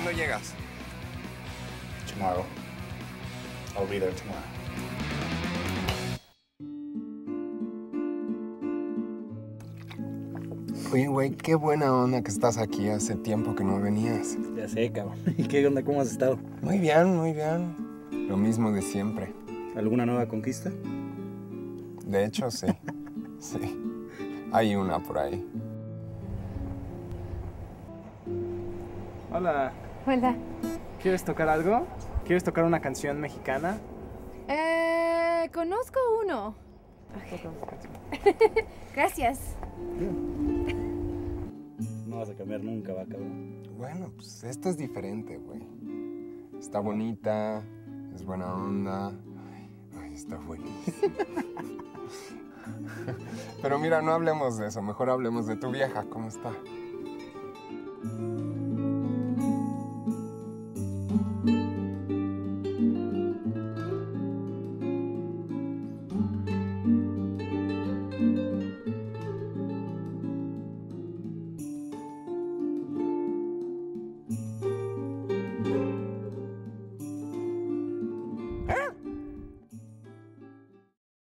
¿Cuándo llegas? Tomorrow. I'll be there tomorrow. Oye, güey, qué buena onda que estás aquí. Hace tiempo que no venías. Ya sé, cabrón. ¿Y qué onda? ¿Cómo has estado? Muy bien, muy bien. Lo mismo de siempre. ¿Alguna nueva conquista? De hecho, sí. Sí. Hay una por ahí. Hola, Hola. ¿quieres tocar algo? ¿Quieres tocar una canción mexicana? Eh, conozco uno. Gracias. No vas a cambiar nunca, va, cabrón. Bueno, pues esta es diferente, güey. Está bonita, es buena onda. Ay, está buenísima. Pero mira, no hablemos de eso, mejor hablemos de tu vieja, ¿cómo está?